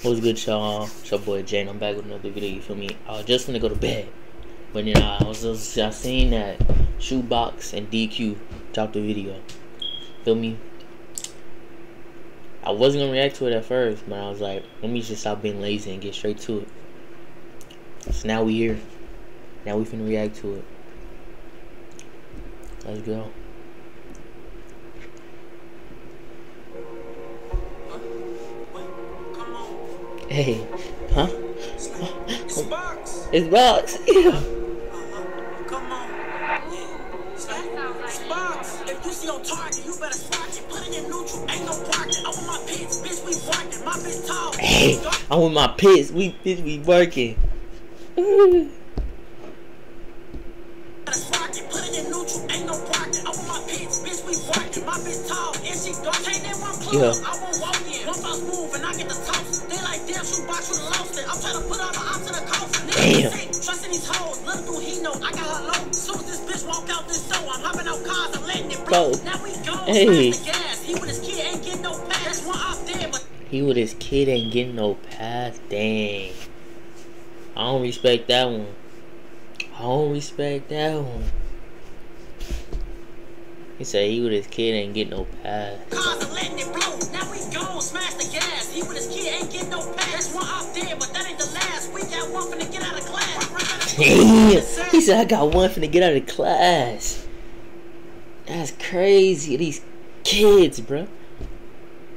What's good, y'all? It's your boy Jane. I'm back with another video. You feel me? I was just gonna go to bed, but you know, I was just I seen that Shoebox and DQ dropped a video. Feel me? I wasn't gonna react to it at first, but I was like, let me just stop being lazy and get straight to it. So now we here. Now we finna react to it. Let's go. Hey, huh? It's box. It's box. Yeah. Come on. It's box. If you see on target, you better spot it. Put it in neutral. Ain't no parking. I want my pits. Bitch, we barking. My bitch tall. Hey, I'm with my pits. We bitch, we working. Ooh. Know. I got her low. Soon as this bitch walk out this door, I'm hopping out cars. I'm letting it blow. Now we go. Hey. The gas. He with his kid ain't getting no pass. One off there, but He with his kid ain't getting no pass. Dang. I don't respect that one. I don't respect that one. He said he with his kid ain't getting no pass. cars are letting it blow. Now we go, smash the gas. He with his kid ain't getting no pass. One off there, but that ain't the last. We got one finna get out of class. Damn. He said I got one finna get out of class. That's crazy. These kids, bruh.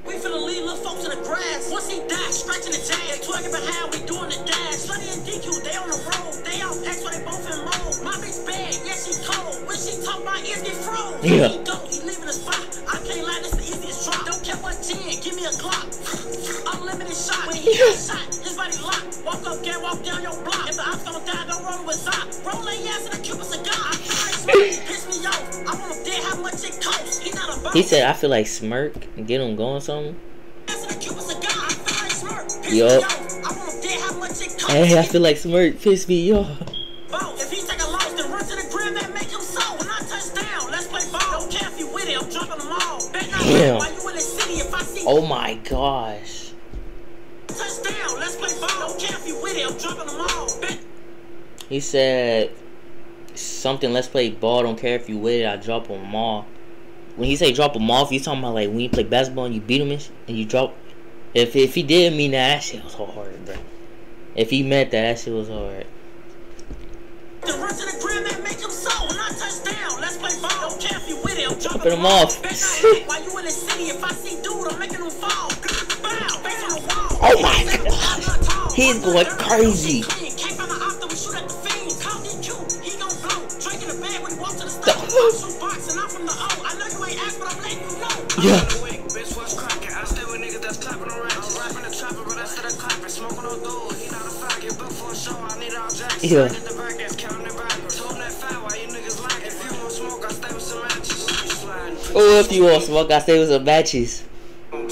We finna leave little folks in the grass. Once he died, scratching the jazz. Twerking behind, we doing the dash. Slutty and DQ, they on the road. They out X, they both in mode. My bitch bad, yeah, she cold. When she talk, my ears get froze. Yeah. Die, don't roll their ass in a Cuban cigar. I feel like smoke. Piss me off. I want him dead, how much it costs. He not a. He said I feel like smirk and get him going something. Yup. Hey, I feel like smirk piss me off. If he take a loss, then run to the crib and make him so. When I touch down, let's play ball. Don't care if you with it, I'm jumping them all. Bet not Damn. why you in the city if I see Oh my gosh. touch down, let's play ball. Don't care if you with it, I'm jumping them all. He said something. Let's play ball. Don't care if you it. I drop them all. When he say drop them off, he's talking about like when you play basketball and you beat him and, you drop. If if he did mean that, that shit was hard, bro. If he meant that, that shit was hard. then run to the crib and make him so. When I touch down, let's play ball. Don't care if you with it, I'm jumping them off. Bet you in the city if I see dude, I'm making him fall. Bow, face on the wall. Oh my God. He's going crazy. You sliding. Oh, if you want smoke, I stay with some matches. And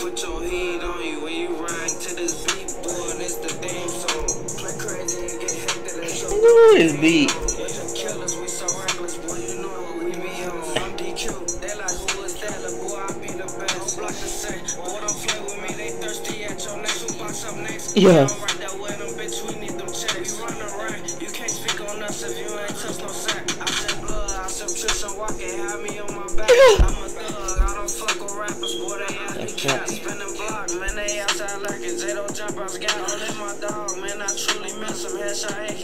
It's the Yeah.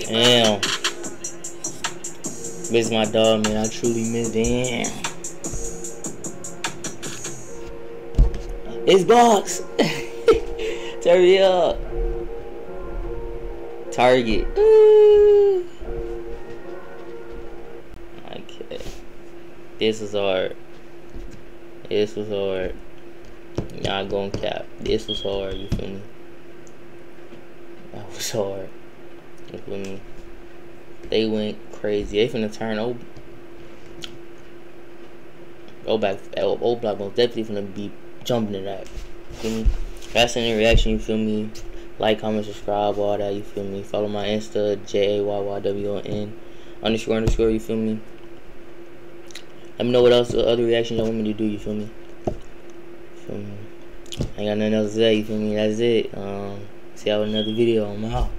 Damn. Miss my dog, man. I truly miss. Damn. It's box. Me up. Target. Okay. This was hard. This was hard. Not gonna cap. This was hard. You feel me? That was hard. You feel me? They went crazy. They finna turn old. Old back. O'Block most definitely finna be jumping in that. Feel me? That's any reaction. You feel me? Like, comment, subscribe, all that. You feel me? Follow my Insta J A Y Y W O N underscore underscore. You feel me? Let me know what else other reactions y'all want me to do. You feel me? Feel me? I ain't got nothing else to say. You feel me? That's it. Um, See y'all in another video. I'm out.